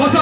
감사합니다.